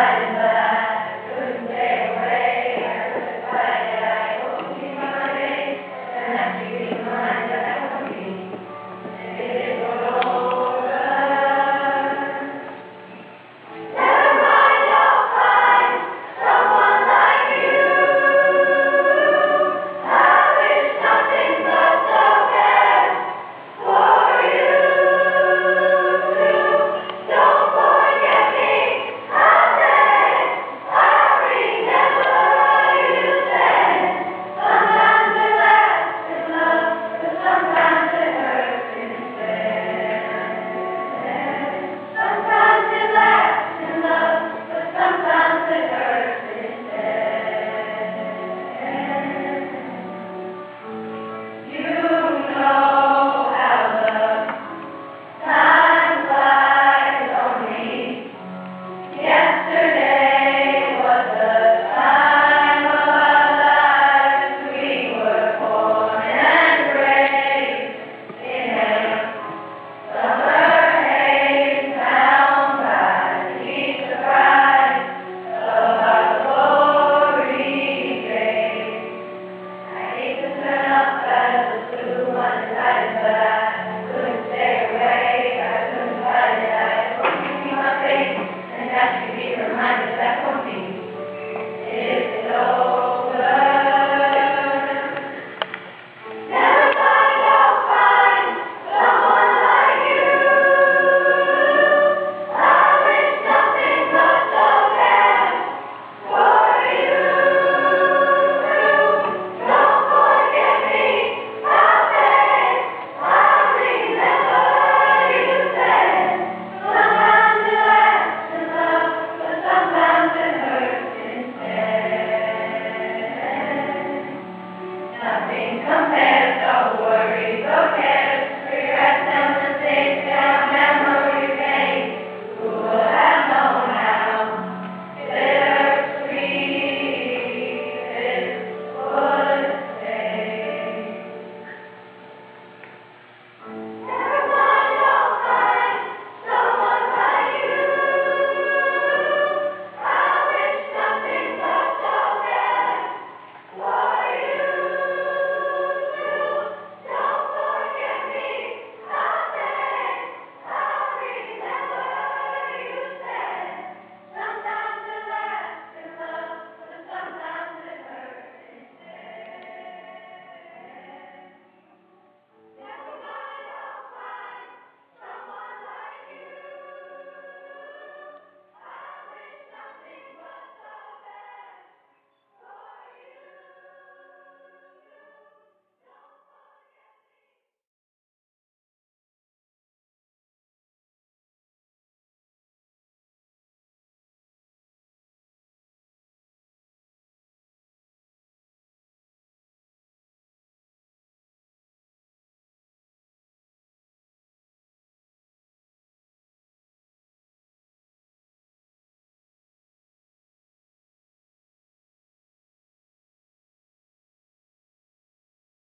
right in the